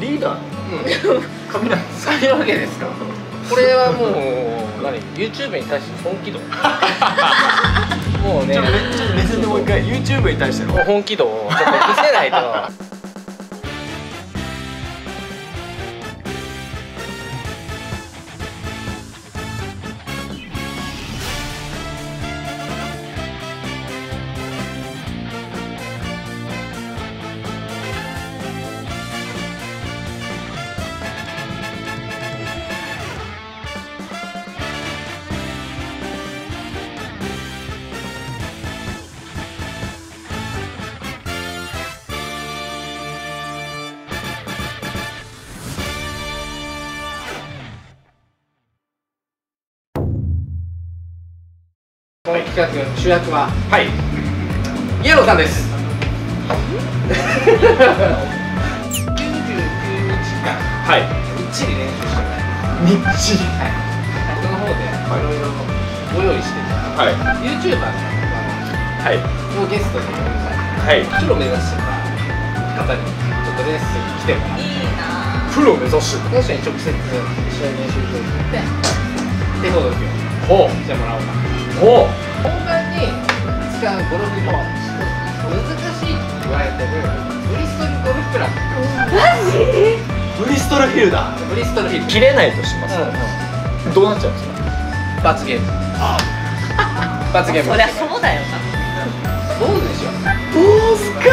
リーダー？うん。髪なん。ですそういうわけですか？これはもう何？YouTube に対して本気度？もうね。ちょっと目線でもう一回 YouTube に対しての。本気度をちょっと見せないとの企画主役は？はい。イエローさんです。99日間はいみっちり練習してますみっちり。はい。その方でいろいろご用意してたはい YouTuber さんはいをゲストに呼んだはい。プロ目指してた方にちょっとレッスンに来てもらって。プロ目指してその人に直接一緒に練習場に行って。手ほどきほをしてもらおうかな。うほうゴルフの難しいって言われてるブリストルゴルフクラブ。うブリストルフィルダーブリストルフィール切れないとします、どうなっちゃうんですか？罰ゲーム。罰ゲーム。そりゃそうだよな。どうでしょうどうすか？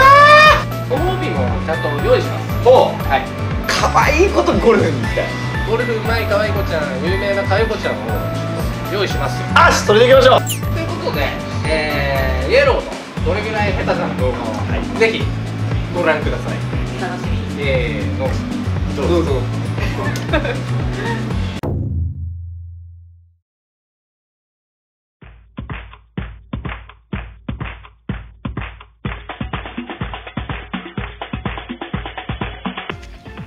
ご褒美もちゃんと用意します。ほうはい可愛いことゴルフみたい。ゴルフうまい可愛い子ちゃん有名な可愛い子ちゃんを用意しますよ。あしそれでいきましょう。ということで、えー、イエローのどれぐらい下手かの動画を、ぜひご覧ください。楽しみせーのどうぞ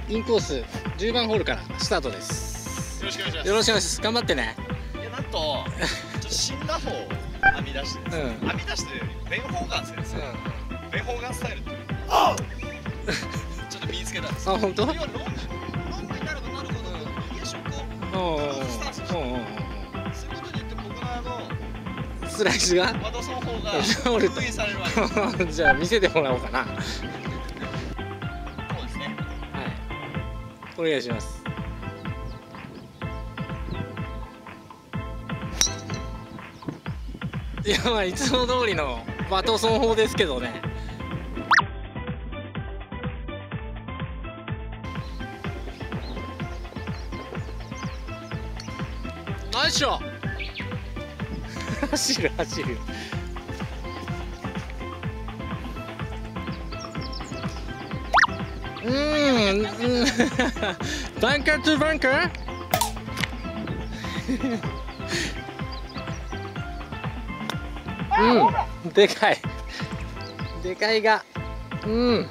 インコース10番ホールからスタートです。よろしくお願いします。よろしくお願いします。頑張ってね。いやなんとちょっと死んだ方。を編み出してうん。編み出してるよりベン・ホーガン先生、ベン・ホーガンスタイルっていう。のをちょっと身につけたんですあ本当？要はロングロングになるとなるほど右足をこうおうおう。おうおうそう。いうことによって僕のあのスライスが？ワドソン封印されるわけ じゃあ見せてもらおうかな。はいそうですね。お願いしますいやまあいつも通りのバトソン法ですけどね。ナイスショ走る走る。うーんうん。バンカートゥバンカー？うん。でかい。でかいが。うん。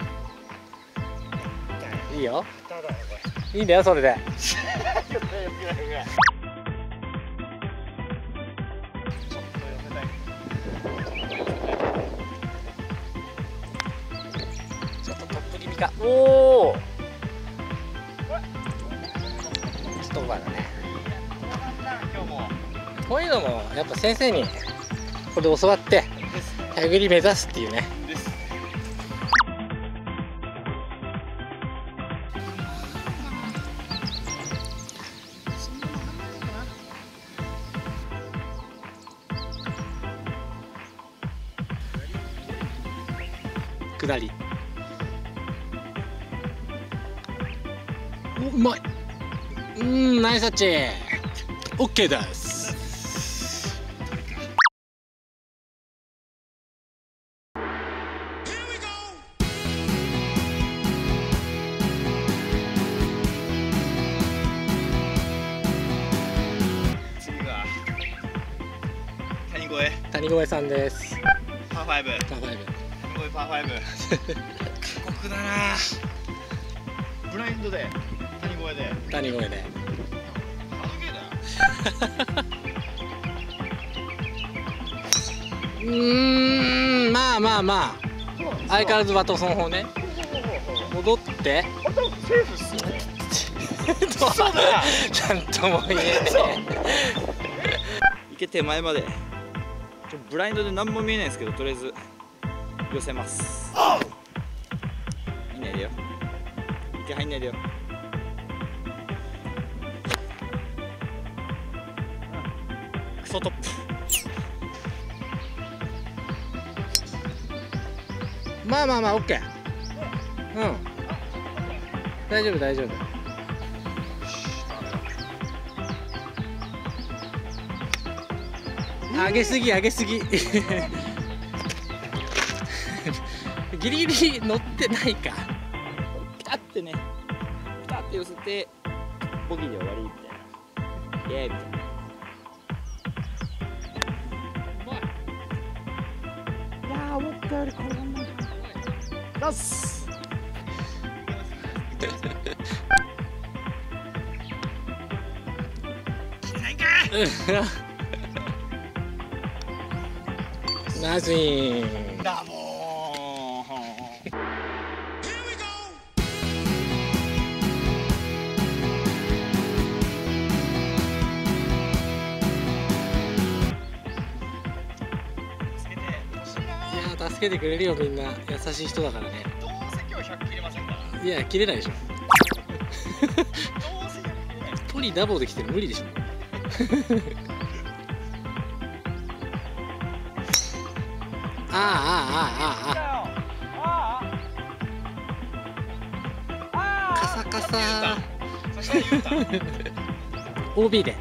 いいよ。いいんだよそれで。ちょっとトップ気味か。おおストーバーだね。こういうのもやっぱ先生にこれで教わってですね100リ目指すっていうね。下り。おうまい。うんナイスタッチ。OK です谷越さんです。パーファイブ。パーファイブ。谷越えパーファイブ。過酷だな。ブラインドで谷越えで。谷越で。ハードゲーだようーんまあまあまあ。相変わらずバトソン法ね。戻って。セーフっすよね そうだな。んとも言えね池手 前までブラインドで何も見えないんですけどとりあえず寄せます。入んないでよ。池入んないでよ。クソトップ。まあまあまあオッケー。うん。大丈夫大丈夫。上げすぎ上げすぎ。ギリギリ乗ってないか。ピタってね。ピタって寄せて。ボギーで終わりみたいな。イエーイ。みたいないやー思ったよりこれなんだ出すナイスインダボーンつけてほしいないやー助けてくれるよみんな。優しい人だからね。どうせ今日100切れませんから。いや切れないでしょ。どうせ100切れない。ポリダボできてる。無理でしょあああああカサカサ OB で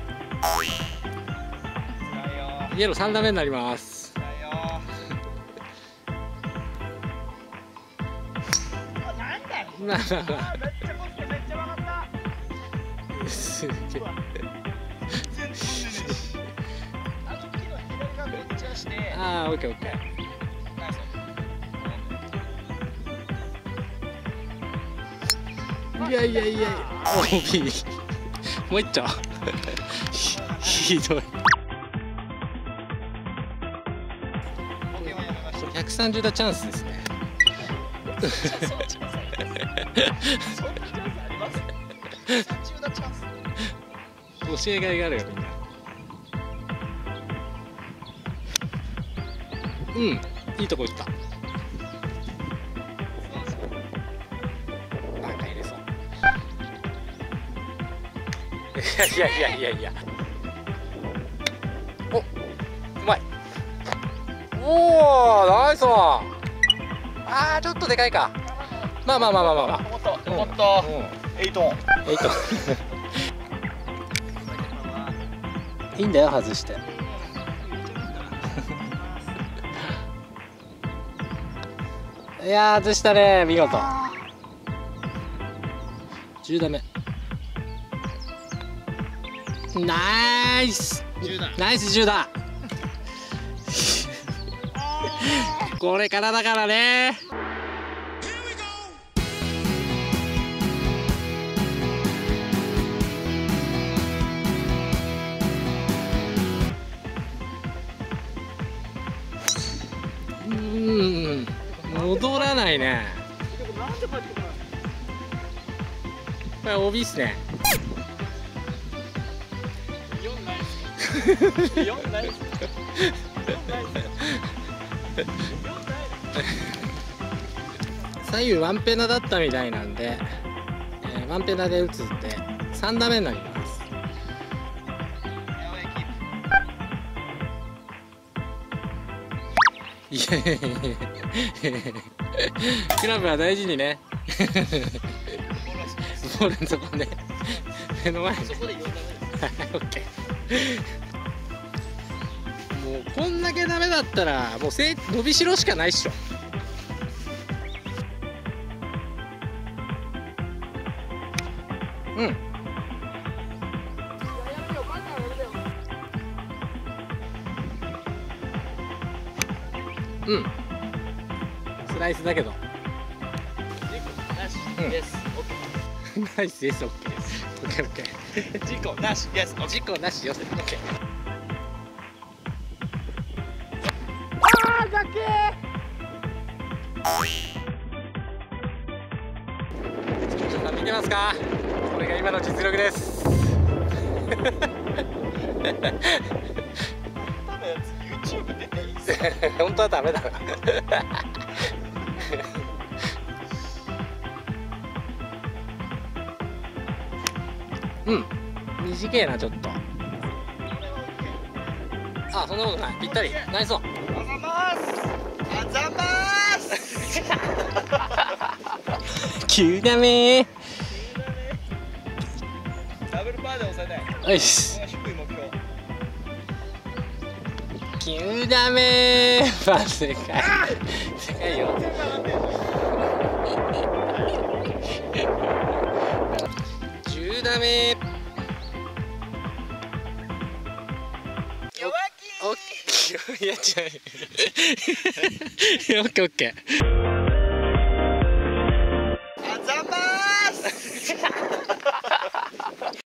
イエロー3打目になりますすげえああオッケーオッケーいやいやいや。おいいもういっちゃひひどい。130度チャンスですね。百三十度チャンス。教えがいがあるよみんな。うんいいとこ行った。いやいやいやいやおうまい。おおナイスワン。あーちょっとでかいか。まあまあまあまあまあまあ。もっとうんもっと。うんエイト。ンえいといいんだよ外して。いやー外したね見事。10打目ナイス。10だナイス10だ これからだからね。うーん。戻らないね。これ帯っすね 左右ワンペナだったみたいなんで、えーワンペナで打つんで3打目になります。いやいやいやいや。クラブは大事にね。ボールのとこね目の前に。そこで4打目ですオッケー。こんだけダメだったらもうせい伸びしろしかないっしょ。うん。うん。スライスだけど。なしうん。で すナイスです。オッケーオッケーオッケー。事故なしです。事故なしよ。せオててますか？これが今の実力です。本当はダメだな。うん。短えなちょっと。あそんなことない。ぴったり。ナイスオン。急だめダブルパーで抑えたい。ーよし。低い目標急だめーまあ正解正解よ10ダメー弱気。オッケーいや違う。オッケーオッケー